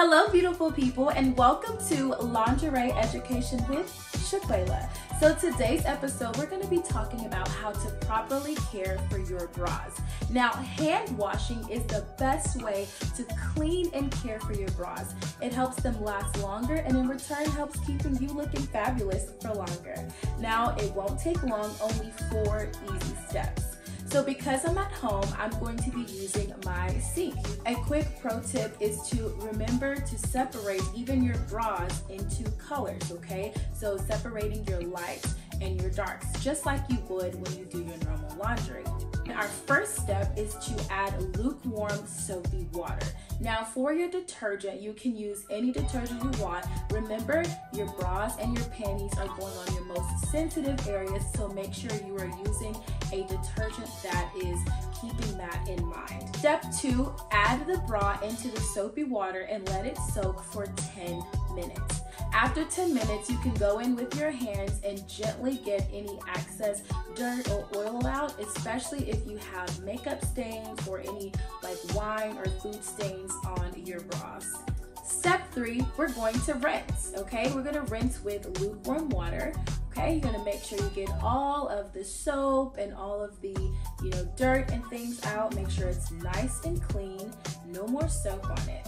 Hello, beautiful people, and welcome to Lingerie Education with Shaquela. So, today's episode, we're going to be talking about how to properly care for your bras. Now, hand washing is the best way to clean and care for your bras. It helps them last longer and, in return, helps keeping you looking fabulous for longer. Now, it won't take long, only four easy steps. So because I'm at home, I'm going to be using my quick pro tip is to remember to separate even your bras into colors, okay? So separating your lights and your darks, just like you would when you do your normal laundry. Our first step is to add lukewarm soapy water. Now for your detergent, you can use any detergent you want. Remember, your bras and your panties are going on your most sensitive areas, so make sure you are using a detergent that Step two, add the bra into the soapy water and let it soak for 10 minutes. After 10 minutes, you can go in with your hands and gently get any excess dirt or oil out, especially if you have makeup stains or any like wine or food stains on your bras. Step three, we're going to rinse, okay? We're gonna rinse with lukewarm water. Okay, you're gonna make sure you get all of the soap and all of the, you know, dirt and things out. Make sure it's nice and clean, no more soap on it.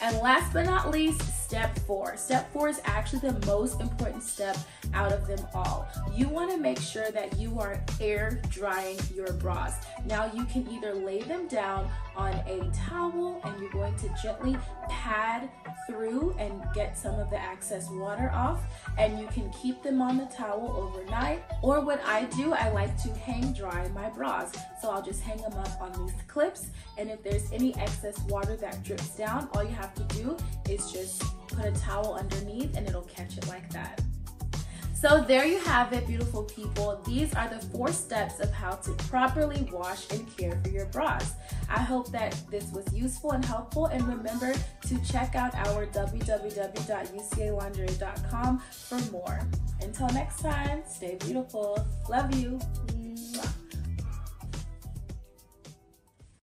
And last but not least, step four. Step four is actually the most important step out of them all. You wanna make sure that you are air drying your bras. Now you can either lay them down on a towel and you're going to gently pad through and get some of the excess water off and you can keep them on the towel overnight or what I do I like to hang dry my bras so I'll just hang them up on these clips and if there's any excess water that drips down all you have to do is just put a towel underneath and it'll catch it like that. So there you have it, beautiful people. These are the four steps of how to properly wash and care for your bras. I hope that this was useful and helpful. And remember to check out our www.ucalingerie.com for more. Until next time, stay beautiful. Love you.